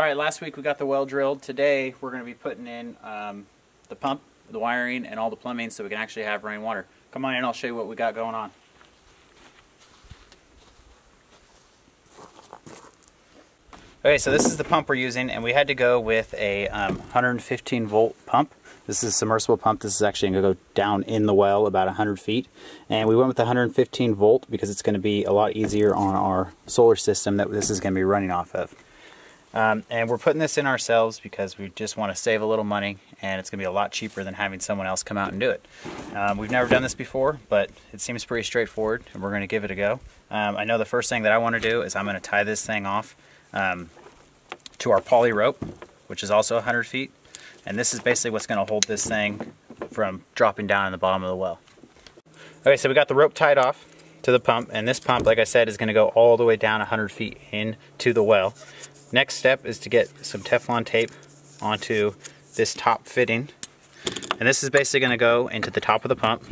All right, last week we got the well drilled. Today we're going to be putting in um, the pump, the wiring, and all the plumbing so we can actually have running water. Come on in, I'll show you what we got going on. Okay, so this is the pump we're using, and we had to go with a um, 115 volt pump. This is a submersible pump. This is actually going to go down in the well about 100 feet. And we went with the 115 volt because it's going to be a lot easier on our solar system that this is going to be running off of. Um, and we're putting this in ourselves because we just want to save a little money and it's going to be a lot cheaper than having someone else come out and do it. Um, we've never done this before, but it seems pretty straightforward and we're going to give it a go. Um, I know the first thing that I want to do is I'm going to tie this thing off um, to our poly rope, which is also 100 feet. And this is basically what's going to hold this thing from dropping down in the bottom of the well. Okay, so we got the rope tied off to the pump, and this pump, like I said, is going to go all the way down 100 feet into the well. Next step is to get some Teflon tape onto this top fitting. And this is basically going to go into the top of the pump.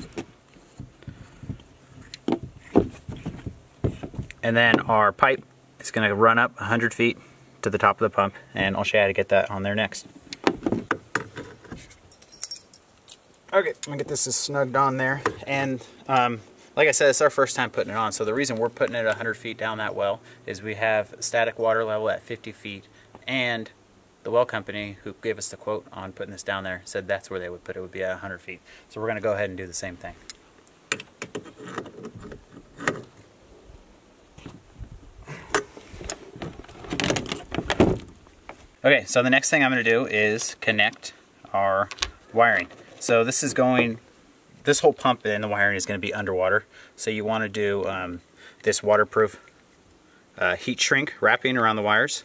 And then our pipe is going to run up 100 feet to the top of the pump and I'll show you how to get that on there next. Okay, I'm gonna get this snugged on there. And um, like I said, it's our first time putting it on. So the reason we're putting it 100 feet down that well is we have static water level at 50 feet. And the well company who gave us the quote on putting this down there said that's where they would put it, It would be at 100 feet. So we're gonna go ahead and do the same thing. Okay, so the next thing I'm going to do is connect our wiring. So this is going, this whole pump and the wiring is going to be underwater. So you want to do um, this waterproof uh, heat shrink wrapping around the wires.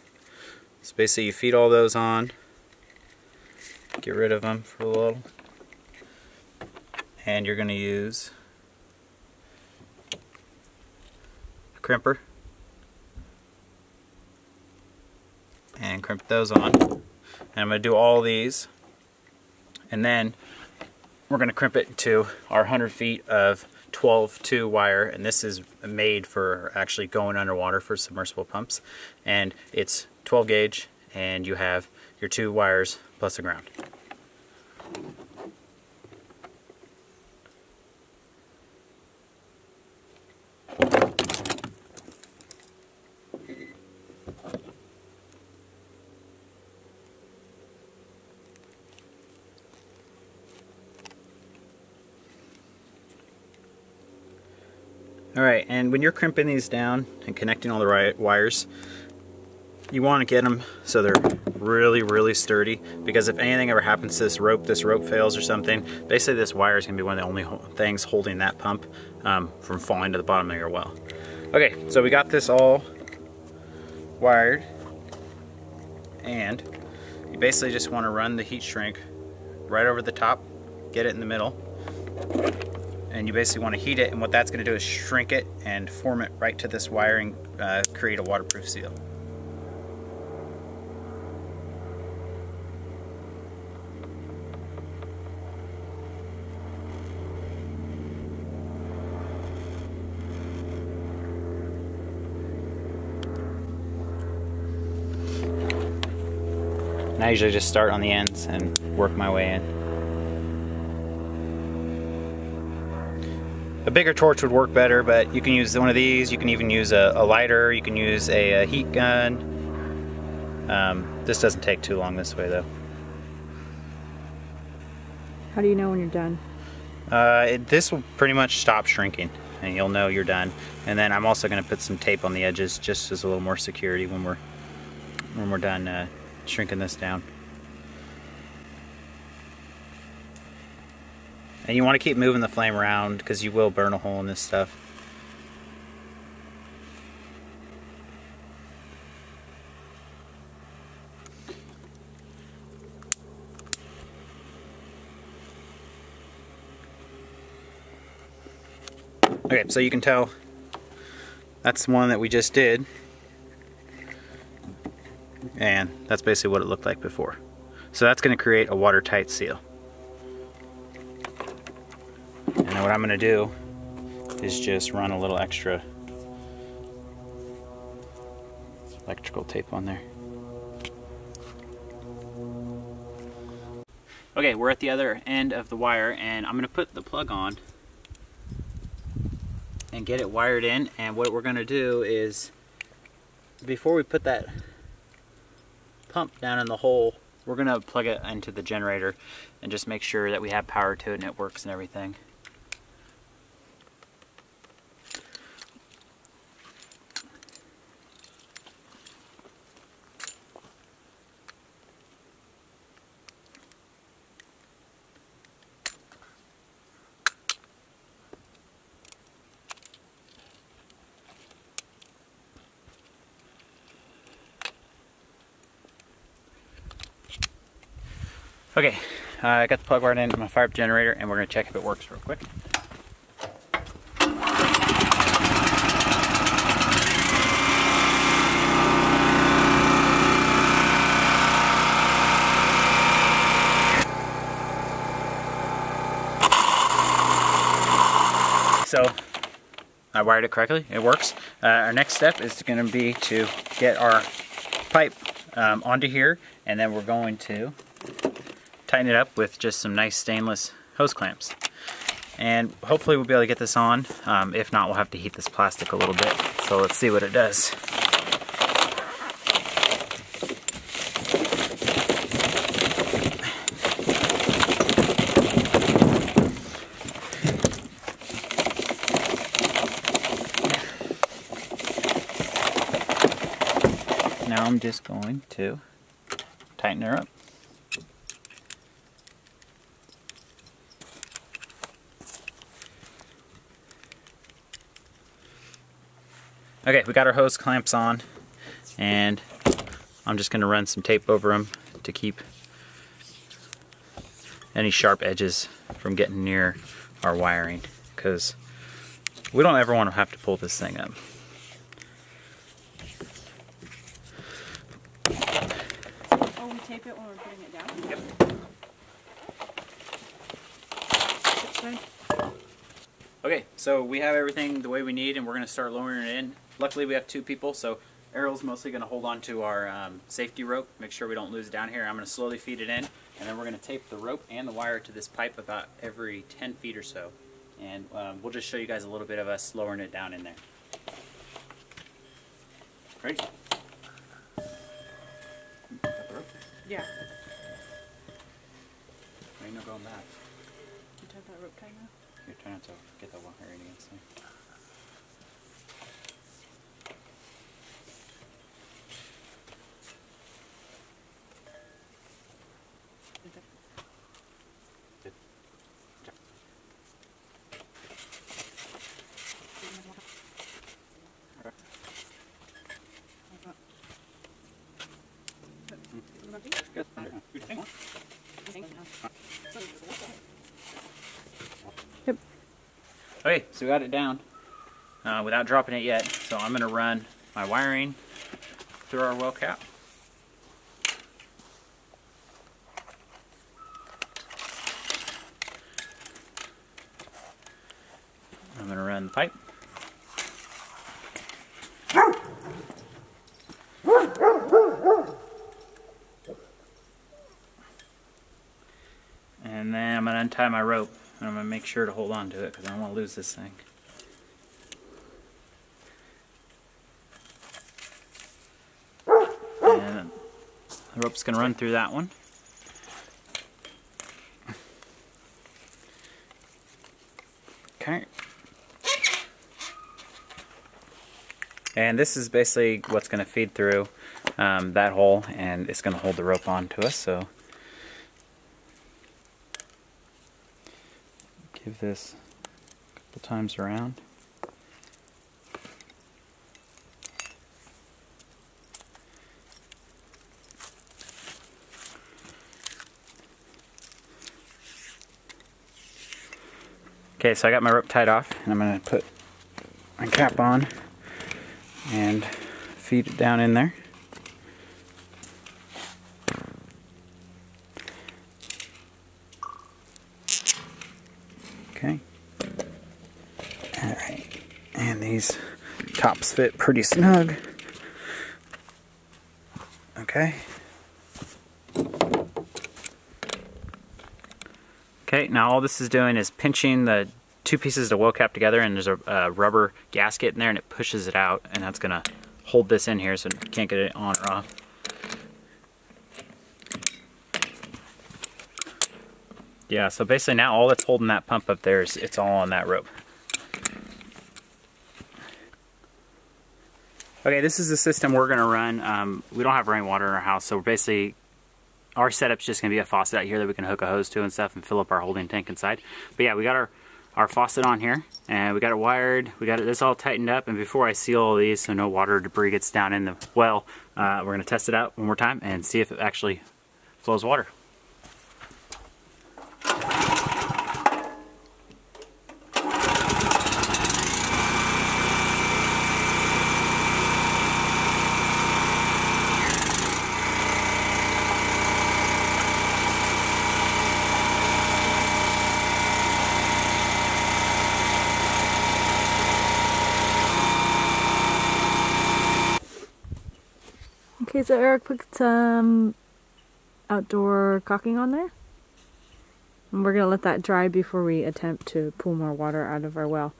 So basically you feed all those on, get rid of them for a little, and you're going to use a crimper and crimp those on. And I'm going to do all these and then we're going to crimp it to our 100 feet of 12-2 wire and this is made for actually going underwater for submersible pumps and it's 12 gauge and you have your two wires plus the ground. Alright, and when you're crimping these down and connecting all the right wires, you want to get them so they're really, really sturdy because if anything ever happens to this rope, this rope fails or something, basically this wire is going to be one of the only things holding that pump um, from falling to the bottom of your well. Okay, so we got this all wired and you basically just want to run the heat shrink right over the top, get it in the middle, and you basically want to heat it and what that's going to do is shrink it and form it right to this wiring, uh, create a waterproof seal. And I usually just start on the ends and work my way in. A bigger torch would work better, but you can use one of these. You can even use a, a lighter. You can use a, a heat gun. Um, this doesn't take too long this way, though. How do you know when you're done? Uh, it, this will pretty much stop shrinking, and you'll know you're done. And then I'm also going to put some tape on the edges, just as a little more security when we're when we're done uh, shrinking this down. And you want to keep moving the flame around because you will burn a hole in this stuff. Okay, so you can tell that's the one that we just did. And that's basically what it looked like before. So that's going to create a watertight seal. Now what I'm gonna do is just run a little extra electrical tape on there. Okay, we're at the other end of the wire and I'm gonna put the plug on and get it wired in and what we're gonna do is before we put that pump down in the hole we're gonna plug it into the generator and just make sure that we have power to it and it works and everything. Okay, uh, I got the plug wired into my Firman generator and we're gonna check if it works real quick. So I wired it correctly, it works. Uh, our next step is going to be to get our pipe um, onto here and then we're going to tighten it up with just some nice stainless hose clamps. And hopefully we'll be able to get this on. Um, if not, we'll have to heat this plastic a little bit. So let's see what it does. Now I'm just going to tighten her up. Okay, we got our hose clamps on and I'm just going to run some tape over them to keep any sharp edges from getting near our wiring because we don't ever want to have to pull this thing up. Oh, we tape it when we're putting it down? Yep. Okay, so we have everything the way we need and we're going to start lowering it in. Luckily we have two people, so Errol's mostly going to hold on to our um, safety rope, make sure we don't lose it down here. I'm going to slowly feed it in, and then we're going to tape the rope and the wire to this pipe about every 10 feet or so. And um, we'll just show you guys a little bit of us lowering it down in there. Ready? Yeah. Ain't no going back. You tied that rope tight now? You're trying to get the wire in against me. Good. Job. Good. Yep. Okay, so we got it down uh, without dropping it yet. So I'm going to run my wiring through our well cap. I'm going to run the pipe. And then I'm going to untie my rope. Make sure to hold on to it because I don't want to lose this thing. And the rope's going to run through that one. Okay. And this is basically what's going to feed through um, that hole and it's going to hold the rope on to us. So give this a couple times around. Okay, so I got my rope tied off and I'm going to put my cap on and feed it down in there. Okay. Alright. And these tops fit pretty snug. Okay. Okay, now all this is doing is pinching the two pieces of the well cap together and there's a, a rubber gasket in there and it pushes it out and that's gonna hold this in here so you can't get it on or off. Yeah, so basically now all that's holding that pump up there is it's all on that rope. Okay, this is the system we're gonna run. Um, we don't have rainwater in our house, so we're basically our setup's just gonna be a faucet out here that we can hook a hose to and stuff and fill up our holding tank inside. But yeah, we got our, our faucet on here and we got it wired, we got it this all tightened up and before I seal all these so no water debris gets down in the well, uh, we're gonna test it out one more time and see if it actually flows water. Okay, so Eric put some outdoor caulking on there. And we're going to let that dry before we attempt to pull more water out of our well.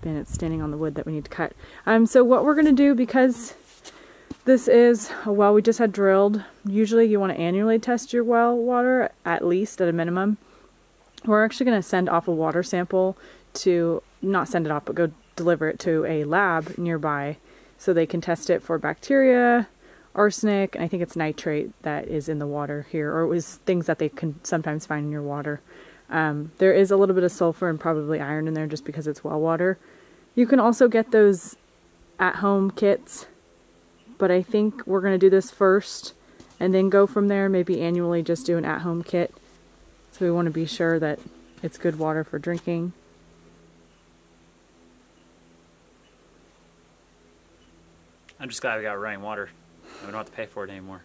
Then it's standing on the wood that we need to cut. Um, so what we're going to do, because this is a well we just had drilled, usually you want to annually test your well water, at least at a minimum. We're actually going to send off a water sample to, not send it off, but go deliver it to a lab nearby so they can test it for bacteria, arsenic, and I think it's nitrate that is in the water here, or it was things that they can sometimes find in your water. Um, there is a little bit of sulfur and probably iron in there just because it's well water. You can also get those at home kits, but I think we're going to do this first and then go from there, maybe annually just do an at home kit. So we want to be sure that it's good water for drinking. I'm just glad we got running water. We don't have to pay for it anymore.